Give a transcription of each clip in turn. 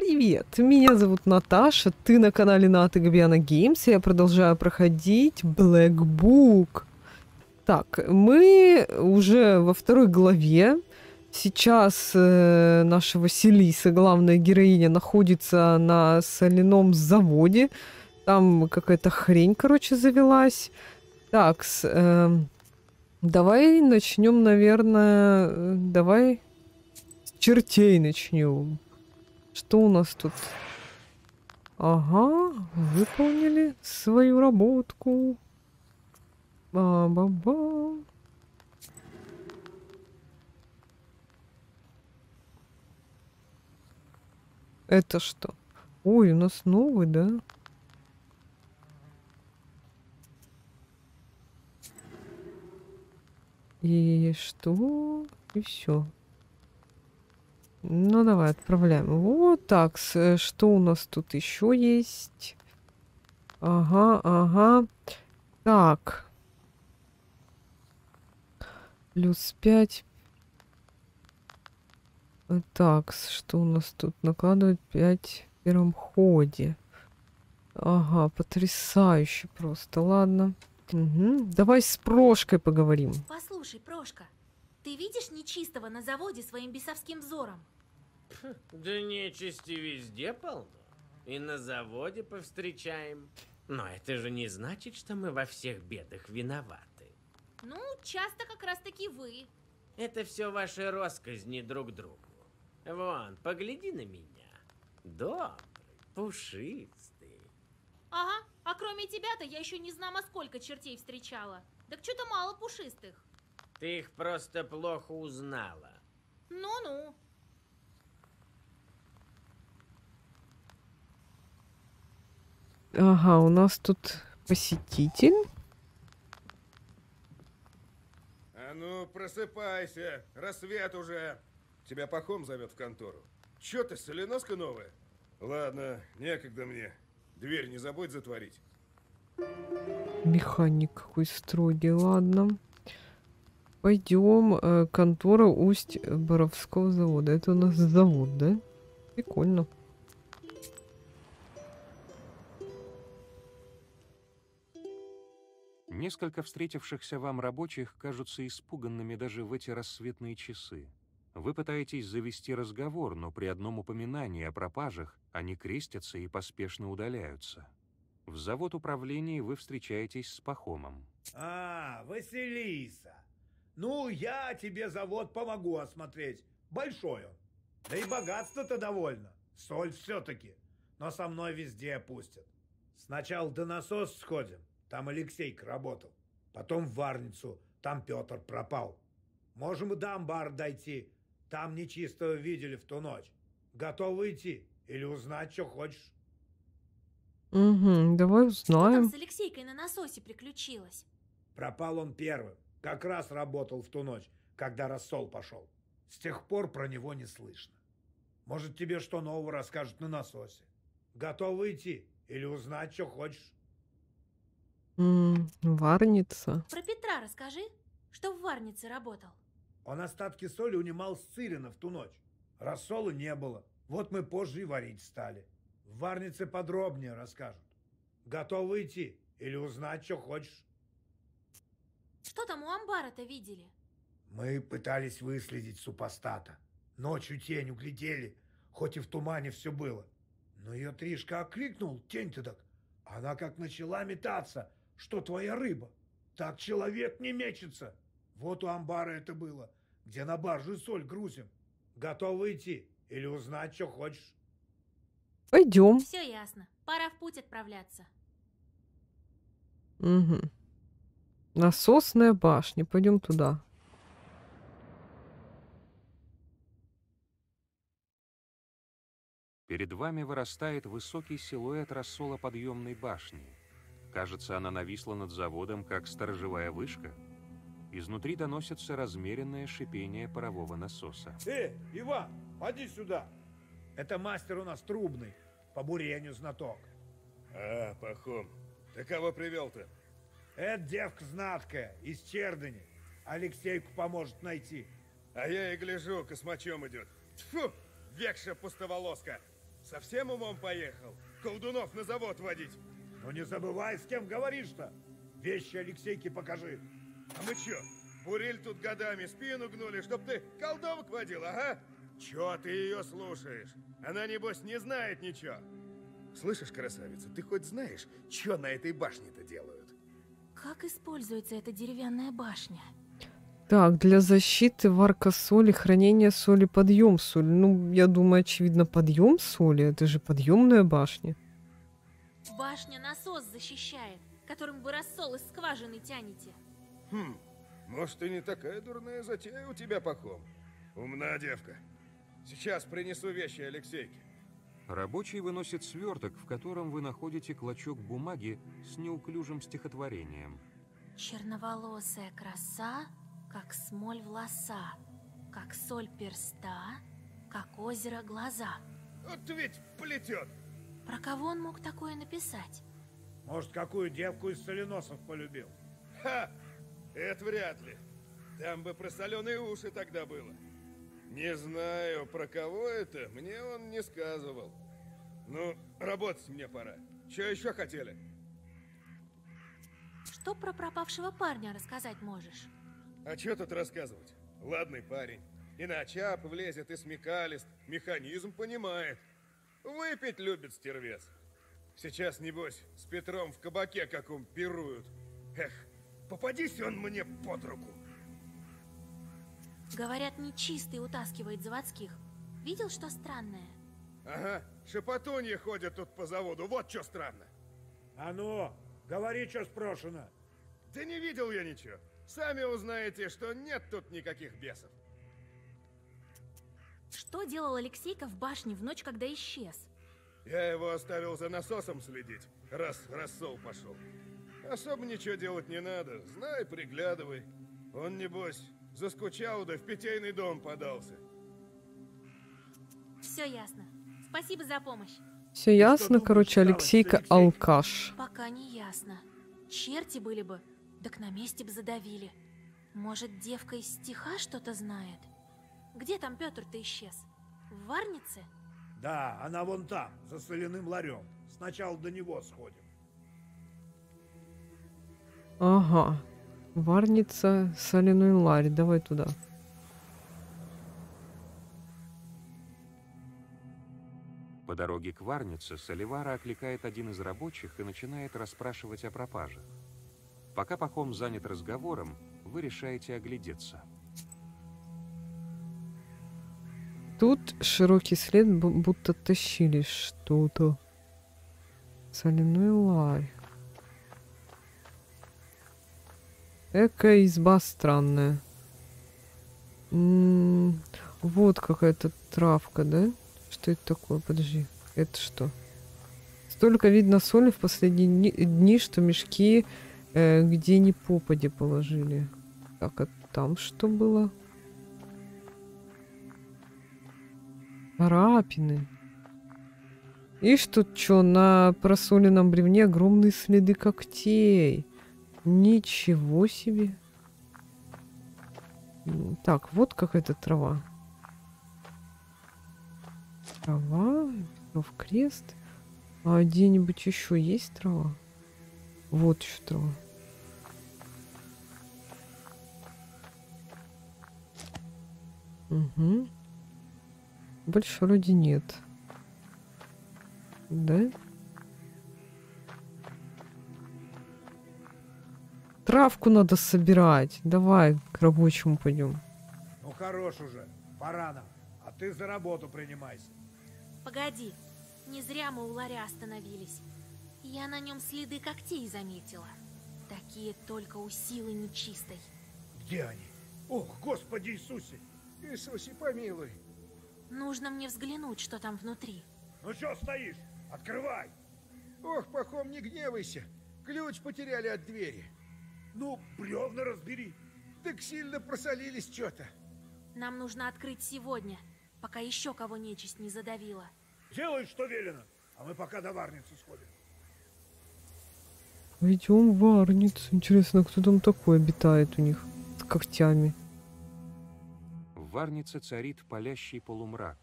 Привет, меня зовут Наташа, ты на канале Ната Габиана Геймс, я продолжаю проходить Black Book. Так, мы уже во второй главе. Сейчас э, наша Василиса, главная героиня, находится на соляном заводе. Там какая-то хрень, короче, завелась. Так, с, э, давай начнем, наверное, э, давай с чертей начнем. Что у нас тут? Ага, выполнили свою работку. Ба-ба-ба. Это что? Ой, у нас новый, да? И что? И все. Ну, давай, отправляем. Вот так. Э, что у нас тут еще есть? Ага, ага. Так. Плюс 5. Так, что у нас тут? Накладывать 5 в первом ходе. Ага, потрясающе просто. Ладно. Угу. Давай с Прошкой поговорим. Послушай, Прошка, ты видишь нечистого на заводе своим бесовским взором? Да нечисти везде полно. И на заводе повстречаем. Но это же не значит, что мы во всех бедах виноваты. Ну, часто как раз-таки вы. Это все ваши росказни друг другу. Вон, погляди на меня. Добрый, пушистый. Ага, а кроме тебя-то я еще не знамо сколько чертей встречала. Так что-то мало пушистых. Ты их просто плохо узнала. Ну-ну. Ага, у нас тут посетитель. А ну, просыпайся, рассвет уже. Тебя Пахом зовет в контору. Чё ты, соленоска новая? Ладно, некогда мне. Дверь не забудь затворить. Механик какой строгий, ладно. Пойдем, э, контора Усть Боровского завода. Это у нас завод, да? Прикольно. Несколько встретившихся вам рабочих кажутся испуганными даже в эти рассветные часы. Вы пытаетесь завести разговор, но при одном упоминании о пропажах они крестятся и поспешно удаляются. В завод управления вы встречаетесь с Пахомом. А, Василиса. Ну, я тебе завод помогу осмотреть. Большой он. Да и богатство-то довольно. Соль все-таки. Но со мной везде опустят. Сначала до насос сходим. Там Алексейк работал. Потом в Варницу. Там Петр пропал. Можем и до амбара дойти. Там нечистого видели в ту ночь. Готовы идти? Или узнать, что хочешь? Угу, давай Что там узнаем. с Алексейкой на насосе приключилось? Пропал он первым. Как раз работал в ту ночь, когда рассол пошел. С тех пор про него не слышно. Может, тебе что нового расскажут на насосе? Готовы идти? Или узнать, что хочешь? М, Варница. Про Петра расскажи, что в Варнице работал. Он остатки соли унимал с Цирина в ту ночь. Рассола не было. Вот мы позже и варить стали. В Варнице подробнее расскажут. Готовы идти? Или узнать, что хочешь? Что там у амбара-то видели? Мы пытались выследить супостата. Ночью тень углядели, хоть и в тумане все было. Но ее Тришка окликнул, тень-то так. Она как начала метаться, что твоя рыба. Так человек не мечется. Вот у амбара это было, где на баржу соль грузим. Готовы идти? Или узнать, что хочешь? Пойдем. Все ясно. Пора в путь отправляться. Угу. Насосная башня. Пойдем туда. Перед вами вырастает высокий силуэт рассолоподъемной башни. Кажется, она нависла над заводом, как сторожевая вышка. Изнутри доносится размеренное шипение парового насоса. Э, Иван, поди сюда. Это мастер у нас трубный, по бурению знаток. А, Пахом, ты кого привел-то? Это девка знаткая, из Чердани. Алексейку поможет найти. А я и гляжу, космачом идет. Тьфу, векша пустоволоска. Совсем умом поехал? Колдунов на завод водить. Ну не забывай, с кем говоришь-то. Вещи Алексейке покажи. А мы чё, буриль тут годами спину гнули, чтоб ты колдовок водил, ага? Чё ты ее слушаешь? Она, небось, не знает ничего. Слышишь, красавица, ты хоть знаешь, что на этой башне-то делают? Как используется эта деревянная башня? Так, для защиты варка соли, хранение соли, подъем соли. Ну, я думаю, очевидно, подъем соли. Это же подъемная башня. Башня насос защищает, которым вы рассол из скважины тянете. Хм, может, и не такая дурная затея у тебя, Пахом. Умна девка. Сейчас принесу вещи Алексейке. Рабочий выносит сверток, в котором вы находите клочок бумаги с неуклюжим стихотворением. Черноволосая краса, как смоль волоса, как соль перста, как озеро глаза. Вот ведь плетет. Про кого он мог такое написать? Может, какую девку из соленосов полюбил? Ха! Это вряд ли. Там бы про соленые уши тогда было. Не знаю, про кого это, мне он не сказывал. Ну, работать мне пора. Что еще хотели? Что про пропавшего парня рассказать можешь? А что тут рассказывать? Ладный парень. И на чап влезет, и смекалист. Механизм понимает. Выпить любит стервец. Сейчас, небось, с Петром в кабаке каком пируют. Эх, попадись он мне под руку. Говорят, нечистый утаскивает заводских. Видел, что странное? Ага, шепотуньи ходят тут по заводу. Вот что странно. А ну, говори, что спрошено. Да не видел я ничего. Сами узнаете, что нет тут никаких бесов. Что делал Алексейка в башне в ночь, когда исчез? Я его оставил за насосом следить, раз рассол пошел. Особо ничего делать не надо. Знай, приглядывай. Он, небось, заскучал, да в питейный дом подался. Все ясно. Спасибо за помощь. Все ясно, короче, Алексейка алкаш. Пока не ясно. Черти были бы, так на месте бы задавили. Может, девка из стиха что-то знает? Где там Петр-то исчез? В Варнице? Да, она вон там, за соляным ларем. Сначала до него сходим. Ага. Варница, соляной ларь. Давай туда. По дороге к Варнице Соливара окликает один из рабочих и начинает расспрашивать о пропажах. Пока Пахом занят разговором, вы решаете оглядеться. Тут широкий след, бу- будто тащили что-то. Соляной ларь. Эка изба странная. М, вот какая-то травка, да? Что это такое? Подожди. Это что? Столько видно соли в последние дни, что мешки э, где ни попади положили. Так, а там что было? Царапины. Ишь тут что, на просоленном бревне огромные следы когтей. Ничего себе. Так, вот какая-то трава. Трава, в крест. А где-нибудь еще есть трава? Вот еще трава. Угу. Больше вроде нет. Да? Травку надо собирать. Давай к рабочему пойдем. Ну хорош уже, пора нам. А ты за работу принимайся. Погоди, не зря мы у ларя остановились. Я на нем следы когтей заметила. Такие только у силы нечистой. Где они? Ох, Господи Иисусе! Иисусе помилуй. Нужно мне взглянуть, что там внутри. Ну что стоишь? Открывай! Ох, Пахом, не гневайся. Ключ потеряли от двери. Ну, бревна разбери. Так сильно просолились что-то. Нам нужно открыть сегодня, пока еще кого нечисть не задавила. Делай, что велено. А мы пока до Варницы сходим. Пойдем в Варницу. Интересно, кто там такой обитает у них с когтями? В Варнице царит палящий полумрак.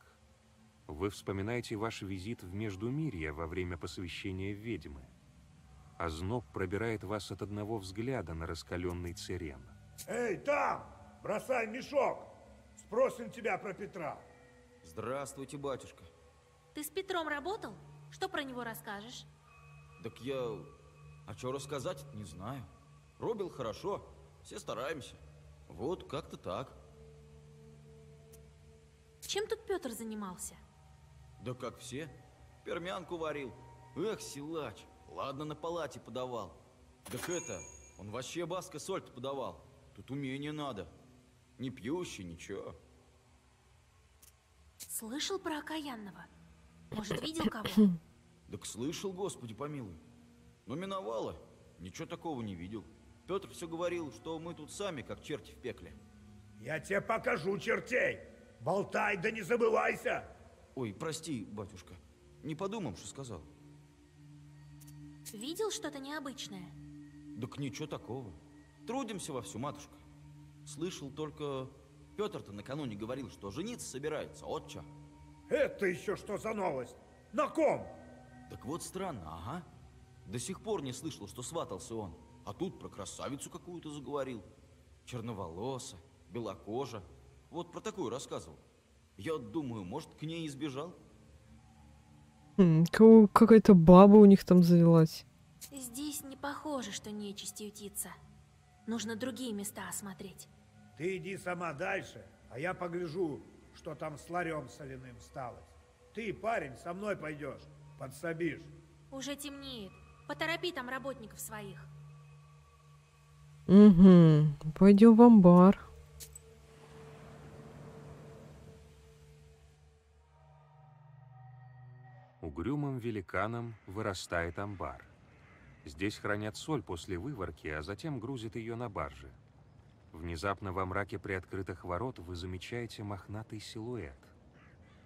Вы вспоминаете ваш визит в Междумирье во время посвящения ведьмы. Озноб пробирает вас от одного взгляда на раскаленный церен. Эй, там! Бросай мешок! Спросим тебя про Петра. Здравствуйте, батюшка. Ты с Петром работал? Что про него расскажешь? Так я... А что рассказать, не знаю. Робил хорошо, все стараемся. Вот как-то так. Чем тут Петр занимался? Да как все. Пермянку варил. Эх, силач. Ладно, на палате подавал. Так это, он вообще баска соль подавал. Тут умение надо. Не пьющий, ничего. Слышал про окаянного? Может, видел кого? Так слышал, Господи помилуй. Но миновало. Ничего такого не видел. Петр все говорил, что мы тут сами, как черти в пекле. Я тебе покажу чертей. Болтай, да не забывайся. Ой, прости, батюшка. Не подумал, что сказал. Видел что-то необычное? Так ничего такого. Трудимся во всю, матушка. Слышал только... Петр-то накануне говорил, что жениться собирается, отча. Это еще что за новость? На ком? Так вот странно, ага. До сих пор не слышал, что сватался он. А тут про красавицу какую-то заговорил. Черноволоса, белокожа. Вот про такую рассказывал. Я думаю, может, к ней избежал? Какая-то баба у них там завелась. Здесь не похоже, что нечисть ютится. Нужно другие места осмотреть. Ты иди сама дальше, а я погляжу, что там с ларем соляным сталось. Ты, парень, со мной пойдешь, подсобишь. Уже темнеет. Поторопи там работников своих. Угу. Пойдем в амбар. Угрюмым великаном вырастает амбар. Здесь хранят соль после выворки, а затем грузят ее на баржи. Внезапно во мраке приоткрытых ворот вы замечаете мохнатый силуэт.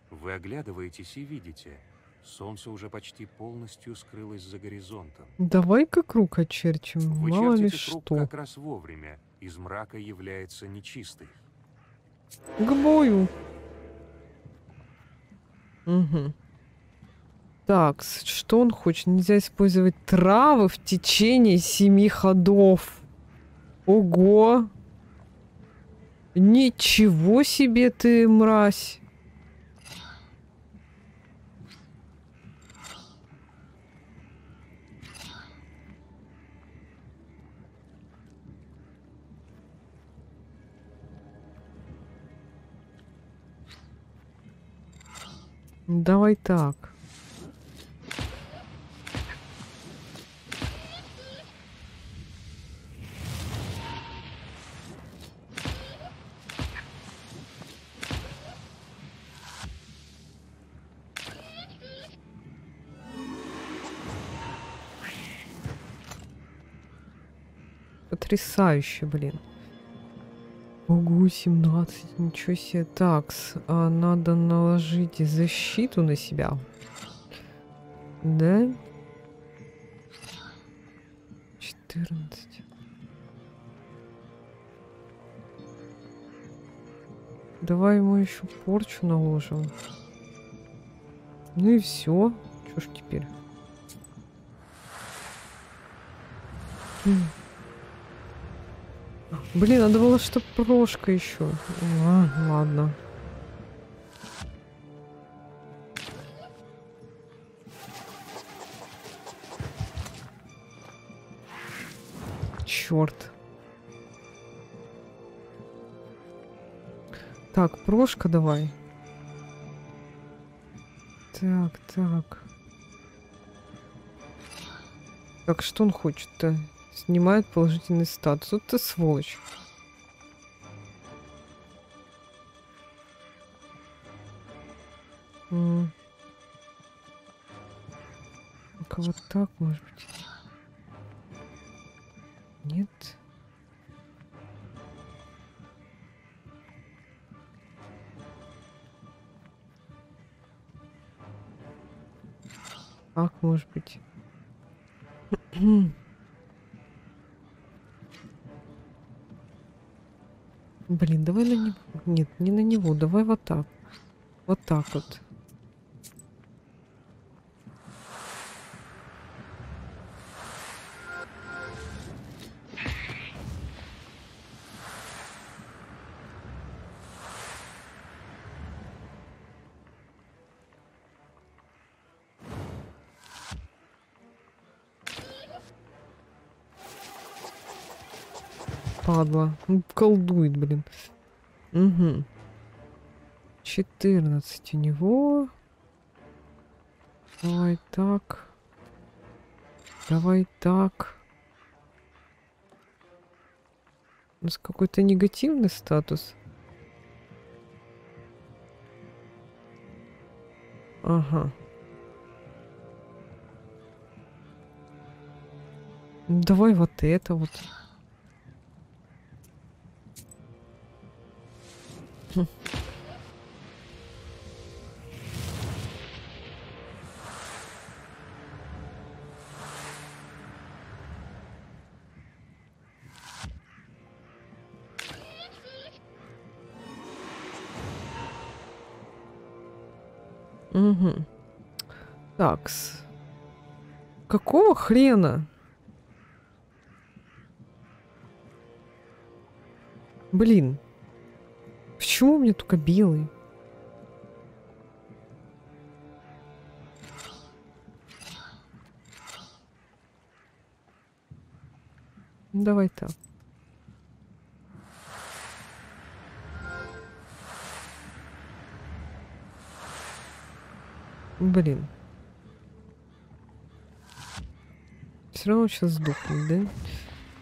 Вы оглядываетесь и видите, солнце уже почти полностью скрылось за горизонтом. Давай-ка круг очерчим. Вы Мало ли круг что. как раз вовремя. Из мрака является нечистый. К бою. Угу. Так, что он хочет? Нельзя использовать травы в течение семи ходов. Ого! Ничего себе ты, мразь! Давай так. Потрясающе, блин. Ого, 17, ничего себе. Так, а надо наложить защиту на себя. Да? 14. Давай ему еще порчу наложим. Ну и все. Что ж теперь? М. Блин, надо было, чтоб прошка еще. А, ладно. Черт. Так, прошка давай. Так, так. Так, что он хочет-то? Снимает положительный статус. Вот ты сволочь. М. Ну-ка, вот так, может быть. Нет. Как может быть? Блин, давай на него. Нет, не на него, давай вот так. Вот так вот. Падла. Ну, колдует, блин. Угу. 14 у него. Давай так. Давай так. У нас какой-то негативный статус. Ага. Давай вот это вот. Угу. Такс. Какого хрена? Блин. Почему у меня только белый? Ну, Давай так. Блин. Все равно сейчас сдохнет,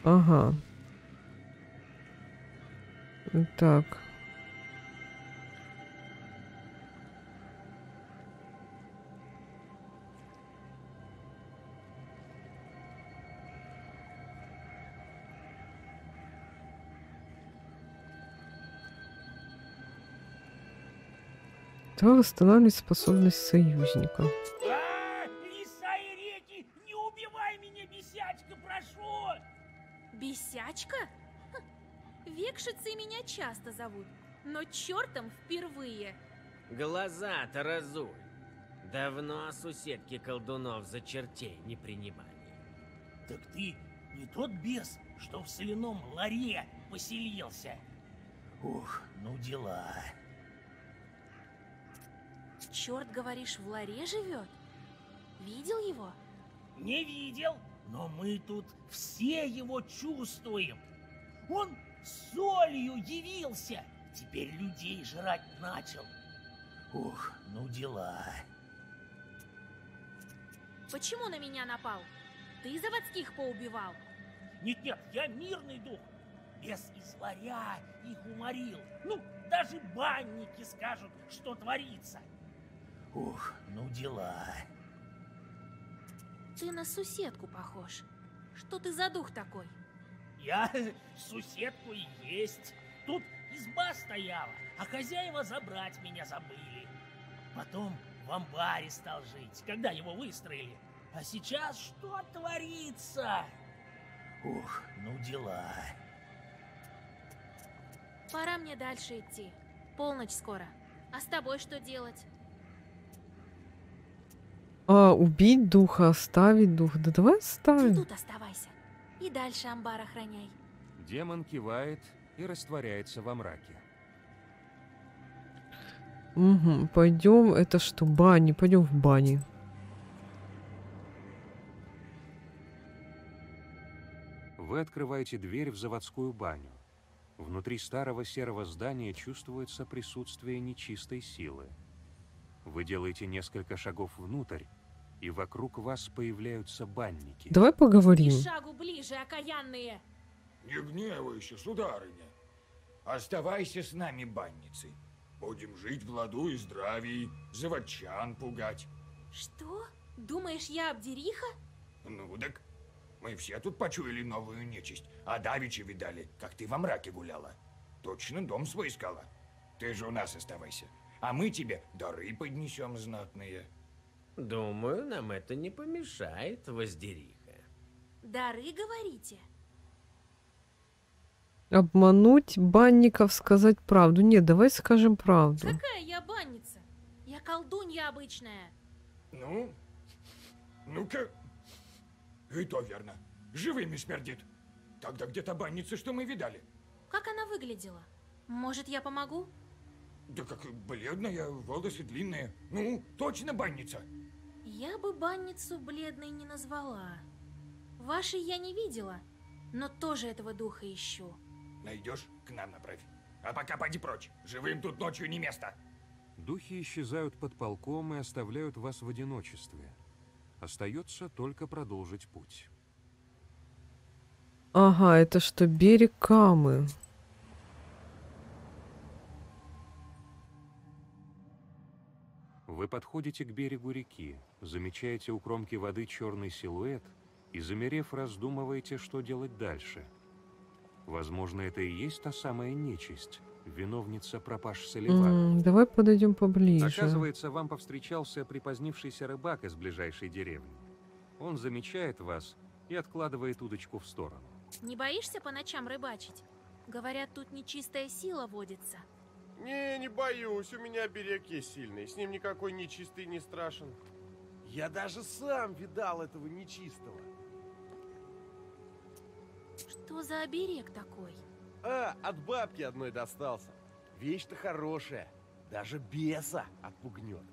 да? Ага. Так. Давай восстанавливать способность союзника. А, леса и реки, не убивай меня, бесячка, прошу! Бесячка? Векшицы меня часто зовут, но чертом впервые. Глаза-то разуй. Давно суседки колдунов за чертей не принимали. Так ты не тот бес, что в соляном ларе поселился. Ух, ну дела. Черт, говоришь, в ларе живет? Видел его? Не видел, но мы тут все его чувствуем. Он солью явился, теперь людей жрать начал. Ух, ну дела. Почему на меня напал? Ты заводских поубивал? Нет-нет, я мирный дух. Бес из ларя их уморил. Ну, даже банники скажут, что творится. Ух, ну дела. Ты на суседку похож. Что ты за дух такой? Я суседку и есть. Тут изба стояла, а хозяева забрать меня забыли. Потом в амбаре стал жить, когда его выстроили. А сейчас что творится? Ух, ну дела. Пора мне дальше идти. Полночь скоро. А с тобой что делать? А, убить духа, оставить дух. Да давай Ты оставим. тут оставайся. И дальше амбар охраняй. Демон кивает и растворяется во мраке. Угу, пойдем. Это что, бани? Пойдем в бани. Вы открываете дверь в заводскую баню. Внутри старого серого здания чувствуется присутствие нечистой силы. Вы делаете несколько шагов внутрь, и вокруг вас появляются банники. Давай поговорим. И шагу ближе, окаянные. Не гневайся, сударыня. Оставайся с нами, банницы. Будем жить в ладу и здравии, заводчан пугать. Что? Думаешь, я обдериха? Ну так, мы все тут почуяли новую нечисть, а давеча видали, как ты во мраке гуляла. Точно дом свой искала. Ты же у нас оставайся, а мы тебе дары поднесем знатные. Думаю, нам это не помешает, воздериха. Дары, говорите? Обмануть банников, сказать правду. Нет, давай скажем правду. Какая я банница? Я колдунья обычная. Ну, ну-ка. И то верно. Живыми смердит. Тогда где-то банница, что мы видали. Как она выглядела? Может, я помогу? Да как бледная, волосы длинные. Ну, точно банница. Я бы банницу бледной не назвала. Вашей я не видела, но тоже этого духа ищу. Найдешь, к нам направь. А пока поди прочь. Живым тут ночью не место. Духи исчезают под полком и оставляют вас в одиночестве. Остается только продолжить путь. Ага, это что, берег Камы. Вы подходите к берегу реки, замечаете у кромки воды черный силуэт и, замерев, раздумываете, что делать дальше. Возможно, это и есть та самая нечисть, виновница пропаж Соливара. М, давай подойдем поближе. Оказывается, вам повстречался припозднившийся рыбак из ближайшей деревни. Он замечает вас и откладывает удочку в сторону. Не боишься по ночам рыбачить? Говорят, тут нечистая сила водится. Не, не боюсь, у меня берег есть сильный, с ним никакой нечистый не страшен. Я даже сам видал этого нечистого. Что за оберег такой? А, от бабки одной достался. Вещь-то хорошая, даже беса отпугнет.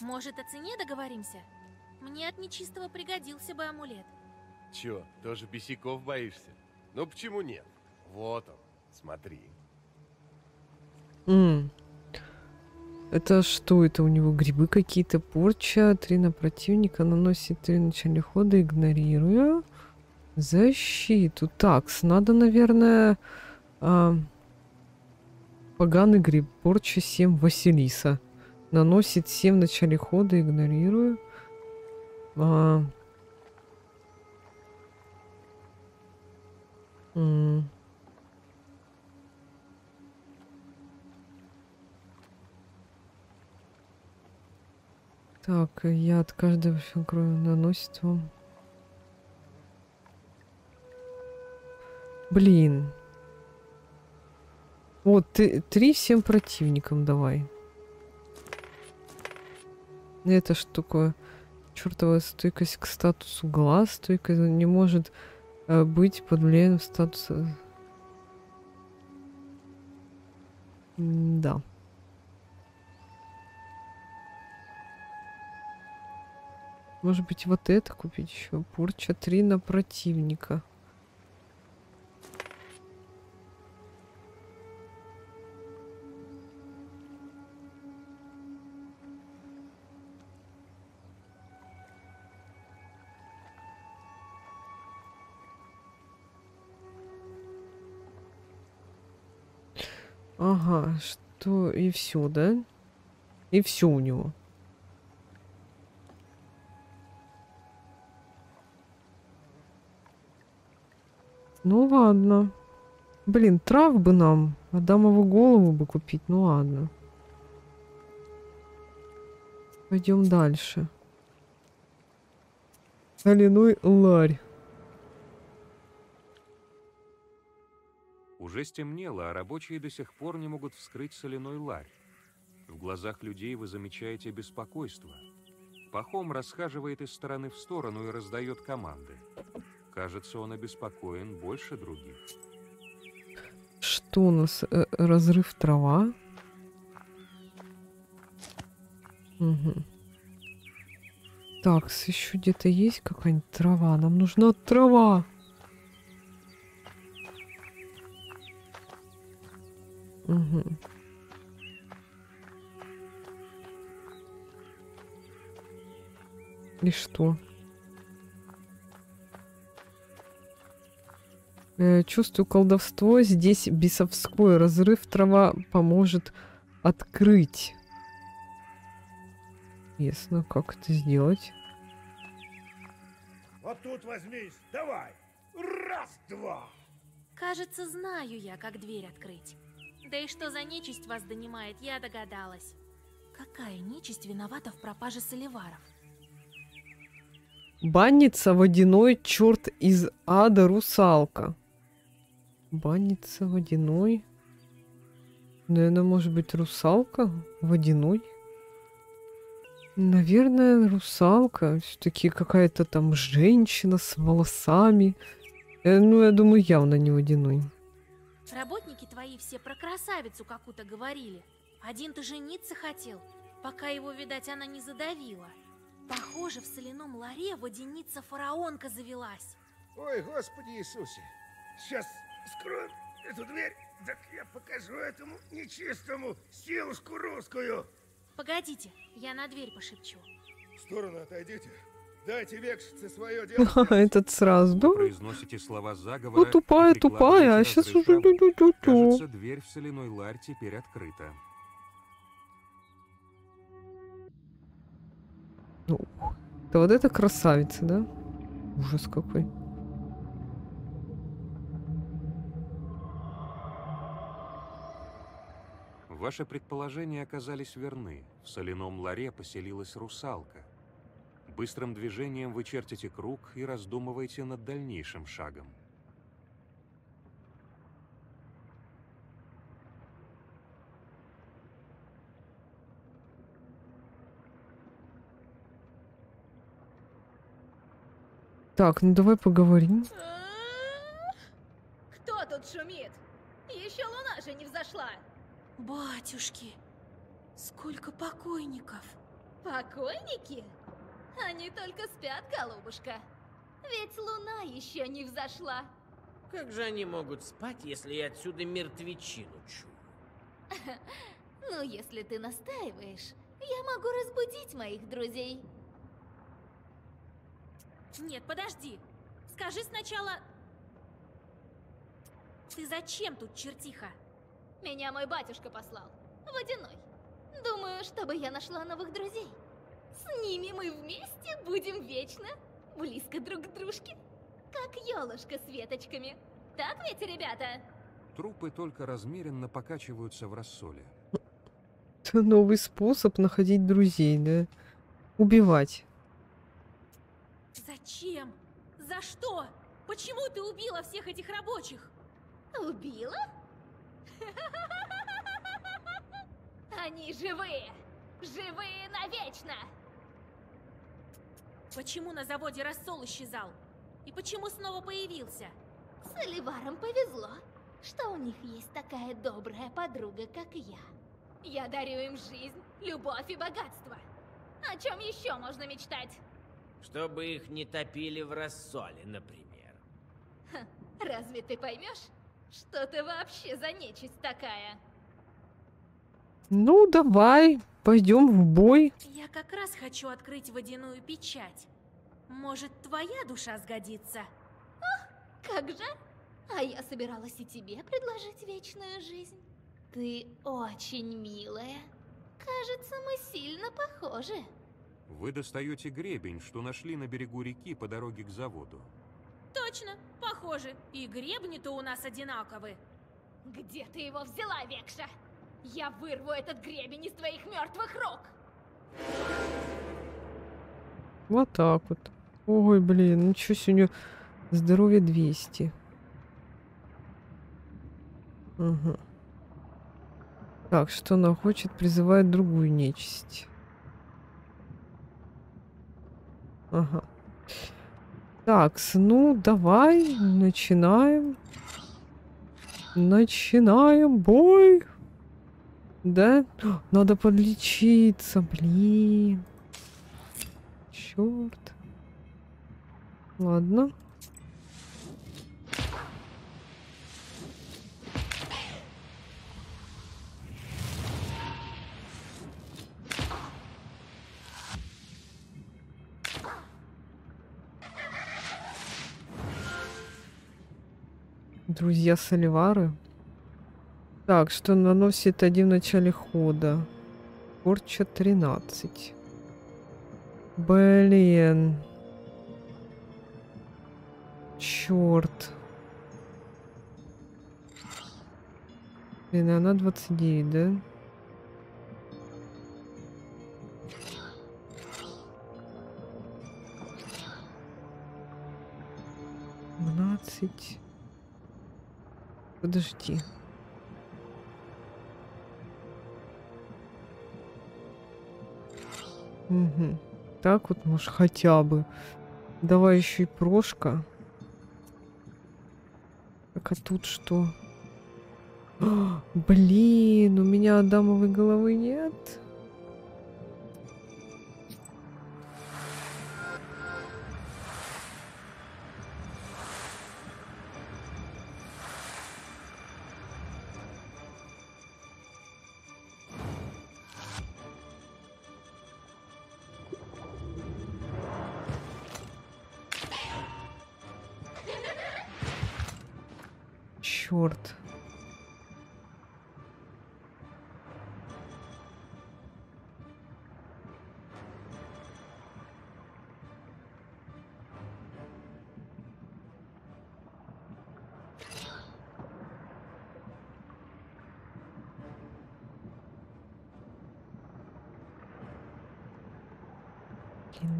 Может, о цене договоримся? Мне от нечистого пригодился бы амулет. Чё, тоже бесяков боишься? Ну почему нет? Вот он, смотри. М. Это что? Это у него грибы какие-то? Порча. Три на противника. Наносит три в начале хода. Игнорирую. Защиту. Так, надо, наверное... а, поганый гриб. Порча 7 Василиса. Наносит 7 в начале хода. Игнорирую. А. М. Так, яд каждого крови наносит вам. Блин. Вот, ты, три всем противникам давай. Это что такое? Чертова стойкость к статусу глаз. Стойкость не может э, быть под влиянием статуса. М, Да. Может быть, вот это купить еще? Порча 3 на противника. Ага, что и все, да? И все у него. Ну ладно. Блин, трав бы нам, Адамову голову бы купить, ну ладно. Пойдем дальше. Соляной ларь. Уже стемнело, а рабочие до сих пор не могут вскрыть соляной ларь. В глазах людей вы замечаете беспокойство. Пахом расхаживает из стороны в сторону и раздает команды. Кажется, он обеспокоен больше других. Что у нас? Э, разрыв трава? Мгм. Так, еще где-то есть какая-нибудь трава? Нам нужна трава. Мгм. И что? Чувствую колдовство. Здесь бесовской разрыв трава поможет открыть. Ясно, как это сделать. Вот тут возьмись, давай. Раз, два. Кажется, знаю я, как дверь открыть. Да и что за нечисть вас донимает, я догадалась. Какая нечисть виновата в пропаже соливаров? Банница водяной черт из ада русалка. Банница водяной. Наверное, может быть русалка водяной. Наверное, русалка. Все-таки какая-то там женщина с волосами. Э, ну, я думаю, явно не водяной. Работники твои все про красавицу какую-то говорили. Один-то жениться хотел, пока его, видать, она не задавила. Похоже, в соляном ларе водяница фараонка завелась. Ой, Господи Иисусе. Сейчас скроем эту дверь, так я покажу этому нечистому силушку русскую. Погодите, я на дверь пошепчу. В сторону отойдите. Дайте векшице свое дело. Этот сразу, да? Произносите слова заговора Ну, тупая, тупая, а сейчас уже... Кажется, дверь в соляной ларь теперь открыта. Да вот это красавица, да? Ужас какой. Ваши предположения оказались верны. В соляном ларе поселилась русалка. Быстрым движением вы чертите круг и раздумываете над дальнейшим шагом. Так, ну давай поговорим. Кто тут шумит? Еще луна же не взошла. Батюшки, сколько покойников. Покойники? Они только спят, голубушка. Ведь луна еще не взошла. Как же они могут спать, если я отсюда мертвечину чую? Ну, если ты настаиваешь, я могу разбудить моих друзей. Нет, подожди. Скажи сначала... Ты зачем тут, чертиха? Меня мой батюшка послал. Водяной. Думаю, чтобы я нашла новых друзей. С ними мы вместе будем вечно близко друг к дружке. Как елушка с веточками. Так ведь, ребята? Трупы только размеренно покачиваются в рассоле. Это новый способ находить друзей, да? Убивать. Зачем? За что? Почему ты убила всех этих рабочих? Убила? Они живые! Живые навечно! Почему на заводе рассол исчезал? И почему снова появился? С Оливаром повезло, что у них есть такая добрая подруга, как я. Я дарю им жизнь, любовь и богатство. О чем еще можно мечтать? Чтобы их не топили в рассоле, например. Разве ты поймешь, что ты вообще за нечисть такая? Ну, давай, пойдем в бой. Я как раз хочу открыть водяную печать. Может, твоя душа сгодится? Как же? А я собиралась и тебе предложить вечную жизнь. Ты очень милая. Кажется, мы сильно похожи. Вы достаете гребень, что нашли на берегу реки по дороге к заводу. Точно, похоже. И гребни-то у нас одинаковы. Где ты его взяла, Векша? Я вырву этот гребень из твоих мертвых рук! Вот так вот. Ой, блин, ничего себе, у неё здоровье 200. Ага. Так, что она хочет? Призывает другую нечисть. Ага. Так, ну давай, начинаем. Начинаем бой. Да? Надо подлечиться, блин. Черт. Ладно. Друзья Соливары. Так, что наносит один в начале хода. Порча 13. Блин. Черт. Блин, она 29, да? Подожди. Угу. Так вот, может, хотя бы. Давай еще и прошка. Так, а тут что? А, блин, у меня адамовой головы нет.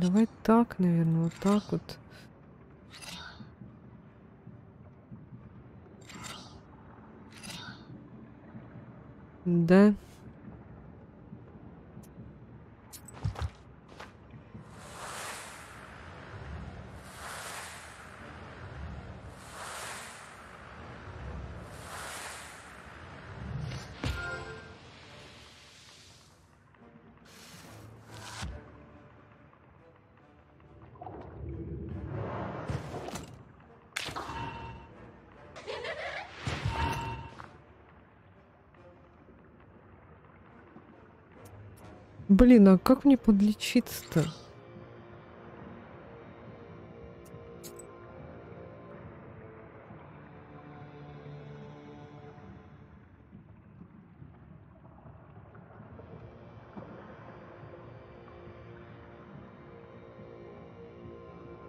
Давай так, наверное, вот так вот. Да. Блин, а как мне подлечиться-то?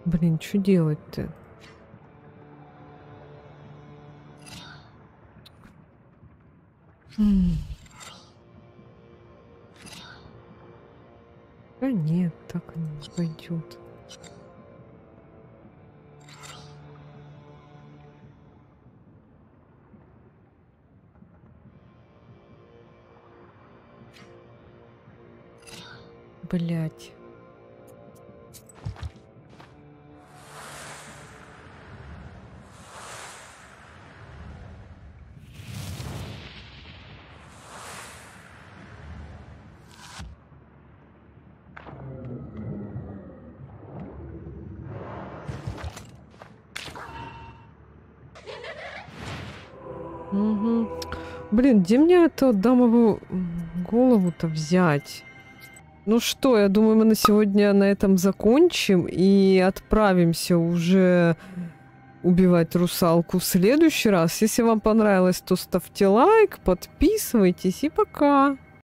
Блин, что делать-то? М. Да нет, так не пойдет. Блять. Блин, где мне эту дамовую голову-то взять? Ну что, я думаю, мы на сегодня на этом закончим и отправимся уже убивать русалку в следующий раз. Если вам понравилось, то ставьте лайк, подписывайтесь и пока.